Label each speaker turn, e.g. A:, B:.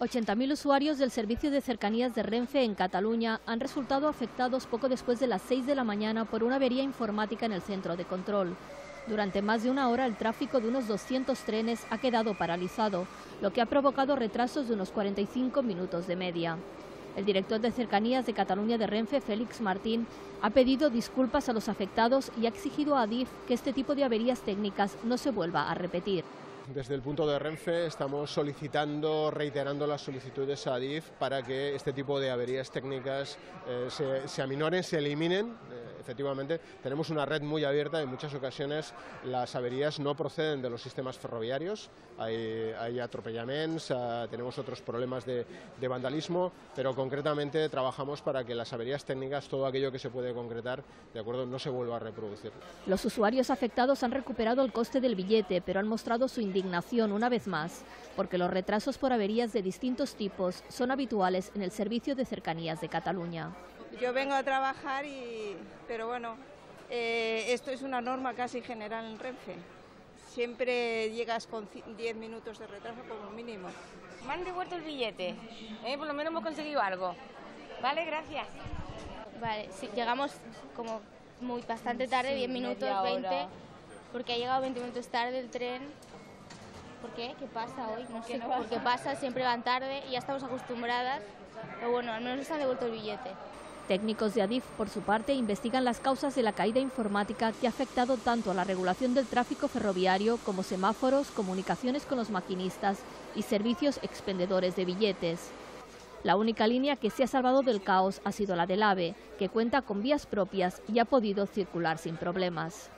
A: 80.000 usuarios del servicio de cercanías de Renfe en Cataluña han resultado afectados poco después de las 6 de la mañana por una avería informática en el centro de control. Durante más de una hora el tráfico de unos 200 trenes ha quedado paralizado, lo que ha provocado retrasos de unos 45 minutos de media. El director de cercanías de Cataluña de Renfe, Félix Martín, ha pedido disculpas a los afectados y ha exigido a Adif que este tipo de averías técnicas no se vuelva a repetir.
B: Desde el punto de Renfe estamos solicitando, reiterando las solicitudes a ADIF para que este tipo de averías técnicas eh, se, se, aminoren, se eliminen. Eh, efectivamente, tenemos una red muy abierta, en muchas ocasiones las averías no proceden de los sistemas ferroviarios, hay, hay atropellaments, uh, tenemos otros problemas de, de, vandalismo, pero concretamente trabajamos para que las averías técnicas, todo aquello que se puede concretar, de acuerdo, no se vuelva a reproducir.
A: Los usuarios afectados han recuperado el coste del billete, pero han mostrado su indignación una vez más, porque los retrasos por averías de distintos tipos son habituales en el servicio de cercanías de Cataluña.
C: Yo vengo a trabajar, y, pero bueno, eh, esto es una norma casi general en Renfe. Siempre llegas con 10 minutos de retraso como mínimo.
D: Me han devuelto el billete, ¿eh? por lo menos hemos conseguido algo. Vale, gracias.
E: Vale, sí, llegamos como muy bastante tarde, 10 minutos, 20, porque ha llegado 20 minutos tarde el tren. ¿Por qué? ¿Qué pasa hoy? No sé, no porque pasa, siempre van tarde y ya estamos acostumbradas. Pero bueno, al menos nos han devuelto el billete.
A: Técnicos de Adif, por su parte, investigan las causas de la caída informática que ha afectado tanto a la regulación del tráfico ferroviario como semáforos, comunicaciones con los maquinistas y servicios expendedores de billetes. La única línea que se ha salvado del caos ha sido la del AVE, que cuenta con vías propias y ha podido circular sin problemas.